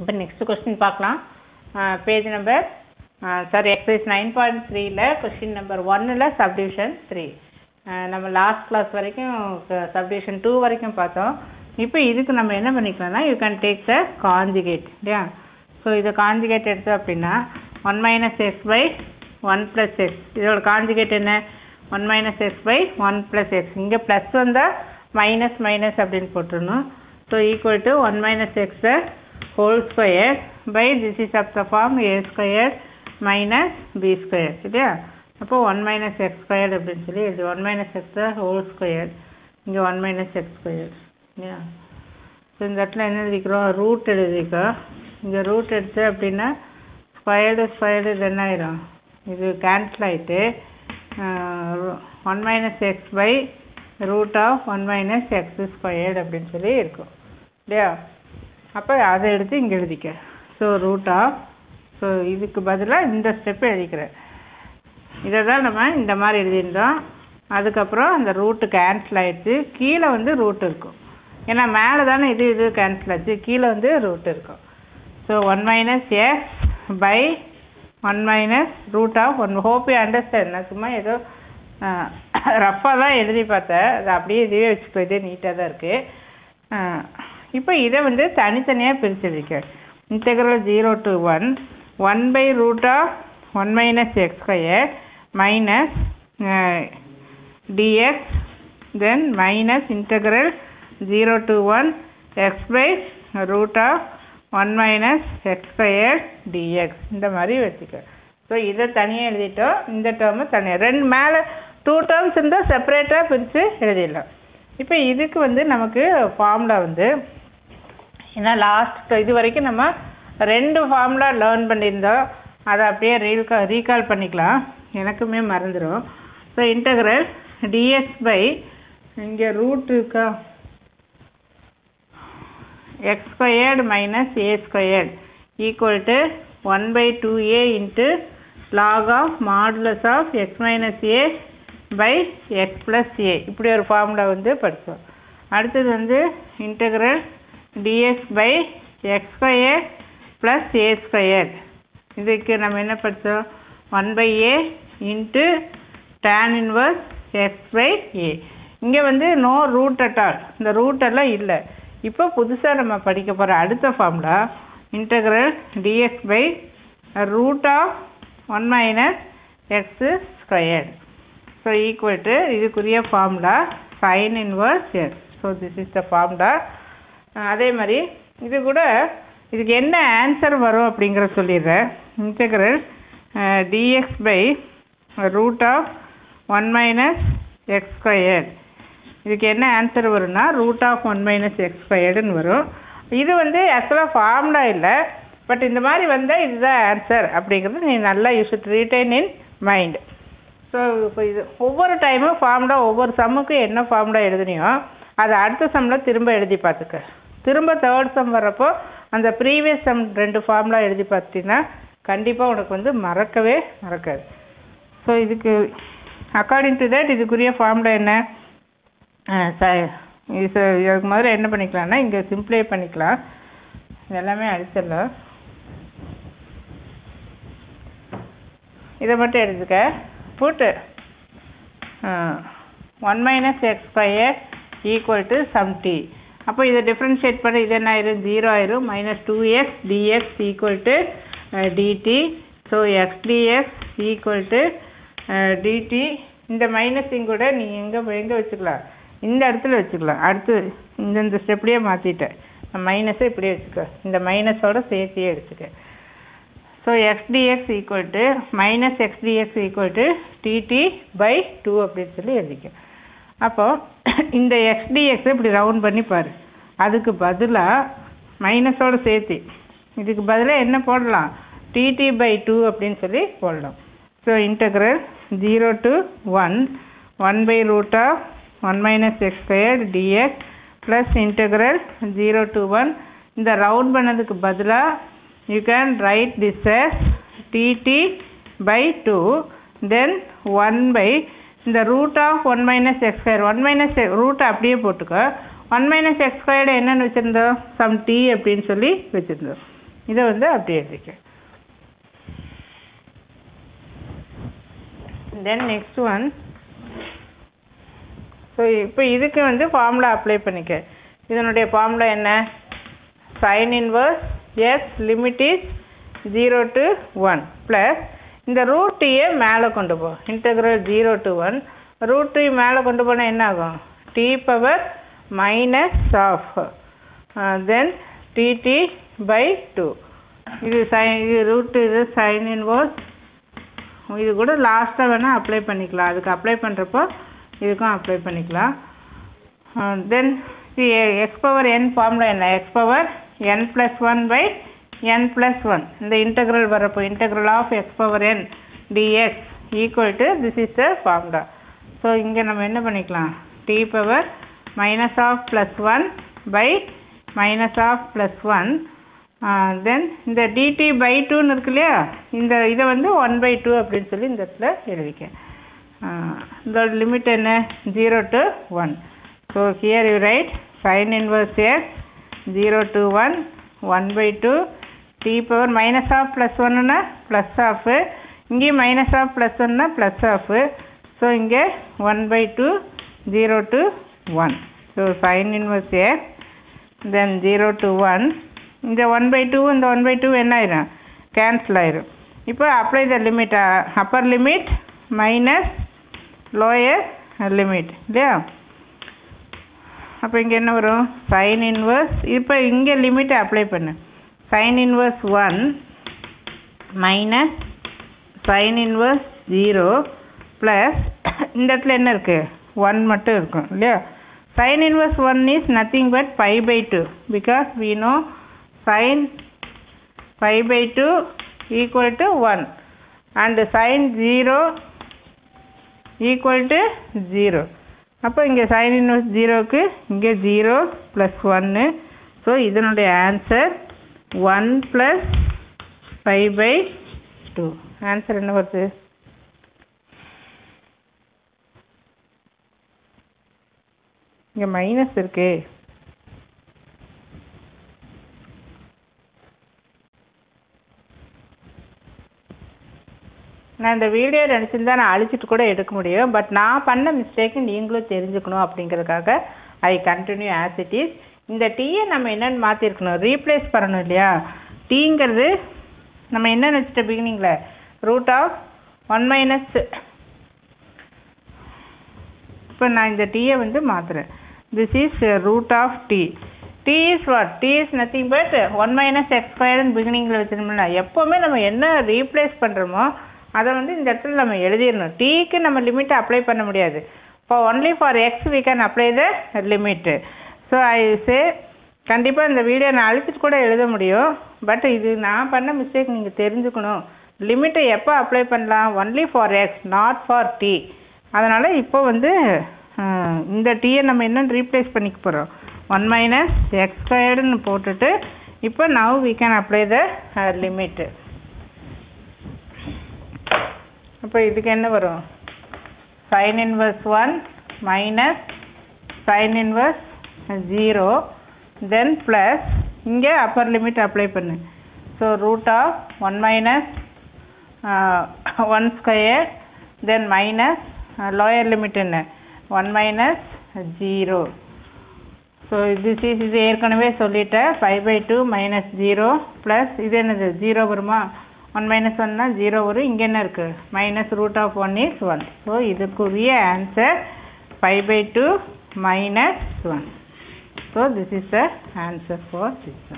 இப்போ next question பார்க்கலாம். Page number sorry exercise nine point த்ரீல கொஸ்டின் நம்பர் ஒன்னில் சப்டிவிஷன் த்ரீ நம்ம லாஸ்ட் கிளாஸ் வரைக்கும் சப்டிவிஷன் டூ வரைக்கும் பார்த்தோம். இப்போ இதுக்கு நம்ம என்ன பண்ணிக்கலாம்னா you can take the conjugate இல்லையா? ஸோ இதை காஞ்சிகேட் எடுத்தோம் அப்படின்னா one minus x by one plus x இதோட காஞ்சிகேட் என்ன? One minus x by one plus x இங்கே ப்ளஸ் வந்தால் மைனஸ் மைனஸ் அப்படின்னு போட்டுருணும் so equal to one minus x whole square by this is of the form a square minus b square இல்லையா அப்போ one minus x square அப்படின்னு சொல்லி இது one minus x whole square இங்கே one minus x square இல்லையா? So இந்த இடத்துல என்ன எழுதிக்கிறோம்? ரூட் எழுதிக்கிறோம். இங்கே ரூட் எடுத்து அப்படின்னா ஸ்கொயர்டு ஸ்கொயர்டு இது என்ன ஆயிரும்? இது கேன்சல் ஆகிட்டு one minus x by root of one minus x squared அப்படின்னு சொல்லி இருக்கும் இல்லையா? அப்போ அதை எடுத்து இங்கே எழுதிக்க. ஸோ ரூட் ஆஃப் ஸோ இதுக்கு பதிலாக இந்த ஸ்டெப் எழுதிக்கிறேன் இதை தான் நம்ம இந்த மாதிரி எழுதியிருந்தோம். அதுக்கப்புறம் அந்த ரூட்டு கேன்சல் ஆகிடுச்சு கீழே வந்து ரூட் இருக்கும். ஏன்னா மேலே தானே இது இது கேன்சல் ஆச்சு. கீழே வந்து ரூட் இருக்கும். So one minus x by one minus root of one hope you understand நான் சும்மா ஏதோ ரஃப்பாக தான் எழுதி பார்த்தேன். அது அப்படியே இதுவே வச்சுக்கோ இதே நீட்டாக தான் இருக்குது இப்போ இதை வந்து தனித்தனியாக பிரித்து எழுதிக்க integral zero to one one by root of one minus x square minus dx then minus integral zero to one x by root of one minus x square dx இந்த மாதிரி வச்சுக்க. ஸோ இதை தனியாக எழுதிட்டோம். இந்த டேர்மு தனியாக ரெண்டு மேலே டூ டேர்ம்ஸ் இருந்தால் செப்பரேட்டாக பிரித்து எழுதிடலாம். இப்போ இதுக்கு வந்து நமக்கு ஃபார்முலா வந்து ஏன்னா லாஸ்ட் இது வரைக்கும் நம்ம ரெண்டு ஃபார்முலா லேர்ன் பண்ணியிருந்தோம். அதை அப்படியே ரீல்கா ரீகால் பண்ணிக்கலாம். எனக்குமே மறந்துடும் ஸோ இன்டகிரல் டிஎஸ் பை இங்கே ரூட் இருக்கா? X squared minus a squared equal to one by two a into log of modulus of x minus a by x plus a இப்படி ஒரு ஃபார்முலா வந்து படித்தோம் அடுத்தது வந்து integral dx by x square plus a square இதுக்கு நம்ம என்ன படித்தோம் one by a into tan inverse x by a இங்கே வந்து நோ ரூட் அட் ஆல் இந்த ரூட் எல்லாம் இல்லை. இப்போ புதுசாக நம்ம படிக்க போகிற அடுத்த formula integral dx by root of one minus x squared so equal to இதுக்குரிய formula sine inverse x so this is the formula அதே மாதிரி இது கூட இதுக்கு என்ன ஆன்சர் வரும் அப்படிங்கிற சொல்லிடுறேன். Integral dx by root of one minus x squared இதுக்கு என்ன ஆன்சர் வரும்னா root of one minus x ஸ்கொயர்டுன்னு வரும். இது வந்து ஆக்சுவலாக ஃபார்முலா இல்லை. பட் இந்த மாதிரி வந்தால் இதுதான் ஆன்சர் அப்படிங்கிறது நீ நல்லா you should retain in mind so இப்போ இது ஒவ்வொரு டைமும் ஃபார்முலா ஒவ்வொரு சம்முக்கும் என்ன ஃபார்முலா எழுதுனியோ அதை அடுத்த சம்மில் திரும்ப எழுதி பார்த்துக்க. திரும்ப தேர்ட் சம் வர்றப்போ அந்த ப்ரீவியஸ் சம் ரெண்டு ஃபார்முலா எழுதி பார்த்தீங்கன்னா கண்டிப்பாக உனக்கு வந்து மறக்கவே மறக்காது. ஸோ இதுக்கு அக்கார்டிங் டு தட் இதுக்குரிய ஃபார்முலா என்ன? ச இது இதுக்கு முதல்ல என்ன பண்ணிக்கலாம்னா இங்கே சிம்பிளே பண்ணிக்கலாம். எல்லாமே அடிச்சிடலாம். இதை மட்டும் எடுத்துக்க. Put one minus x square equal to some அப்போ இதை டிஃப்ரென்ஷியேட் பண்ணி இது என்ன ஆயிரும்? ஜீரோ ஆயிரும். Minus two x dx equal to dt so x dx equal to dt இந்த மைனஸையும் கூட நீ எங்கே எங்கே வச்சுக்கலாம்? இந்த இடத்துல வச்சுக்கலாம். அடுத்து இந்த இந்த ஸ்டெப்லேயே மாற்றிட்டேன் மைனஸை இப்படியே வச்சுக்க. இந்த மைனஸோட சேர்த்தியே எடுத்துக்க. So x dx equal to minus x dx equal to dt by two அப்படின்னு சொல்லி எழுதிக்க. அப்போது இந்த எக்ஸ் இப்படி ரவுண்ட் பண்ணி பாரு. அதுக்கு பதிலாக மைனஸோட சேர்த்து. இதுக்கு பதிலாக என்ன போடலாம்? டிடி பை டூ அப்படின்னு சொல்லி போடலாம். So integral zero to one one by root of one minus x square dx plus integral zero to one இந்த ரவுண்ட் பண்ணதுக்கு பதிலாக you can write this as dt by two then one by இந்த root of one minus x square one minus root அப்படியே போட்டுக்கோ. One minus x squared என்னென்னு வச்சுருந்தோம்? Some D அப்படின்னு சொல்லி வச்சுருந்தோம். இதை வந்து அப்படியே எழுதிக்க. தென் நெக்ஸ்ட் ஒன் ஸோ இப்போ இதுக்கு வந்து ஃபார்முலா அப்ளை பண்ணிக்க. இதனுடைய ஃபார்முலா என்ன? Sine inverse s limit is zero to one plus இந்த ரூட் டீயை மேலே கொண்டு போ. Integral zero to one root t மேலே கொண்டு போனால் என்ன ஆகும்? T power minus half then dt by two இது சைன் இது ரூட்டு இது சைன் இன்வர்ஸ் இது கூட லாஸ்ட்டாக வேணால் அப்ளை பண்ணிக்கலாம். அதுக்கு அப்ளை பண்ணுறப்போ இதுக்கும் அப்ளை பண்ணிக்கலாம். Then x power n formula என்ன? X power n plus one by n plus one இந்த இன்டெக்ரல் வரப்போ integral of x power n dx equal to this is the formula so இங்கே நம்ம என்ன பண்ணிக்கலாம்? T power minus half plus one by minus half plus one then இந்த dt by டூன்னு இருக்கு இல்லையா? இந்த இதை வந்து ஒன் பை டூ அப்படின்னு சொல்லி இந்த இடத்துல எழுதிக்க. இதோட லிமிட் என்ன? Zero to one so here you write sine inverse x zero to one one by two t power minus half plus ஒன்னுனா plus half இங்கேயும் மைனஸ் ஆஃப் ப்ளஸ் ஒன்னா ப்ளஸ் ஆஃபு ஸோ இங்கே one by two zero to one so sine inverse a then zero to one இந்த one by two இந்த one by two என்ன ஆயிரும் cancel ஆயிரும். இப்போ apply the limit upper limit minus lower limit இல்லையா? அப்போ இங்கே என்ன வரும்? சைன் இன்வர்ஸ் இப்போ இங்கே லிமிட்டை அப்ளை பண்ணு. Sine inverse one minus sine inverse zero plus இந்த இடத்துல என்ன இருக்குது ஒன் மட்டும் இருக்கும் இல்லையா? Sine inverse one is nothing but five by two because we know sine five by two equal to one and sine zero equal to zero அப்போ இங்கே sine inverse ஜீரோவுக்கு இங்கே ஜீரோ ப்ளஸ் ஒன்று ஸோ இதனுடைய answer one plus five by two answer என்ன வருது? இங்கே minus இருக்குது நான் இந்த வீடியோ நினச்சிருந்தா நான் அழிச்சிட்டு கூட எடுக்க முடியும். பட் நான் பண்ண மிஸ்டேக்கு நீங்களும் தெரிஞ்சுக்கணும் அப்படிங்கிறதுக்காக I continue as it is இந்த டீயை நம்ம என்னென்னு மாற்றிருக்கணும் ரீப்ளேஸ் பண்ணணும் இல்லையா? டீங்கிறது நம்ம என்ன நினச்சிட்ட பிகினிங்கில் ரூட் ஆஃப் ஒன் மைனஸ் இப்போ நான் இந்த டீயை வந்து மாற்றுறேன் this is root of t t is what t is nothing but one minus x ஸ்கொயர்னு பிகினிங்கில் வச்சிருந்தோம்னா எப்போவுமே நம்ம என்ன ரீப்ளேஸ் பண்ணுறோமோ அதை வந்து இந்த இடத்துல நம்ம எழுதிடணும். டீக்கு நம்ம லிமிட்டை அப்ளை பண்ண முடியாது. இப்போ only for x we can apply the limit so I say கண்டிப்பாக இந்த வீடியோ நான் அழிச்சிட்டு கூட எழுத முடியும். பட் இது நான் பண்ண மிஸ்டேக் நீங்கள் தெரிஞ்சுக்கணும். லிமிட்டை எப்போ அப்ளை பண்ணலாம்? Only for x not for t அதனால் இப்போ வந்து இந்த டீயை நம்ம என்னென்னு ரீப்ளேஸ் பண்ணிக்க போகிறோம் ஒன் மைனஸ் எக்ஸ் போட்டுட்டு இப்போ now we can apply the limit அப்போ இதுக்கு என்ன வரும்? Sine inverse one minus sine inverse zero then plus இங்கே அப்பர் லிமிட் அப்ளை பண்ணு. So root of one minus one square then minus lower limit என்ன? One minus zero so இது is இது ஏற்கனவே சொல்லிட்டேன் five by two minus zero plus இது என்னது? Zero வருமா? ஒன் மைனஸ் ஒன்னா ஜீரோ வரும் இங்கே என்ன இருக்குது minus root of one is one so இதுக்குரிய answer five by two minus one so this is the answer for six.